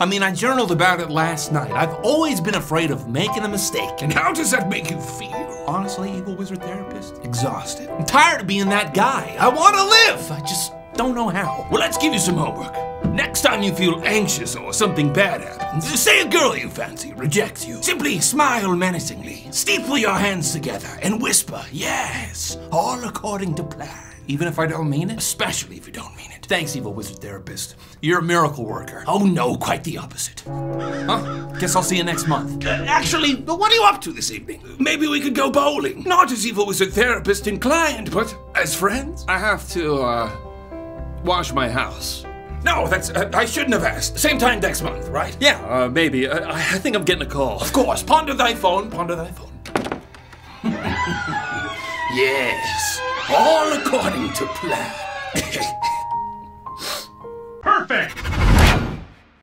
I mean, I journaled about it last night. I've always been afraid of making a mistake. And how does that make you feel? Honestly, Evil Wizard Therapist, exhausted. I'm tired of being that guy. I want to live. I just don't know how. Well, let's give you some homework. Next time you feel anxious or something bad happens, say a girl you fancy rejects you. Simply smile menacingly, steeple your hands together, and whisper, yes, all according to plan. Even if I don't mean it? Especially if you don't mean it. Thanks, Evil Wizard Therapist. You're a miracle worker. Oh no, quite the opposite. Huh? Guess I'll see you next month. Uh, actually, what are you up to this evening? Maybe we could go bowling. Not as Evil Wizard Therapist inclined, but as friends. I have to, uh, wash my house. No, that's. Uh, I shouldn't have asked. Same time next month, right? Yeah, uh, maybe. Uh, I I think I'm getting a call. Of course. Ponder thy phone. Ponder thy phone. yes. All according to plan. Perfect!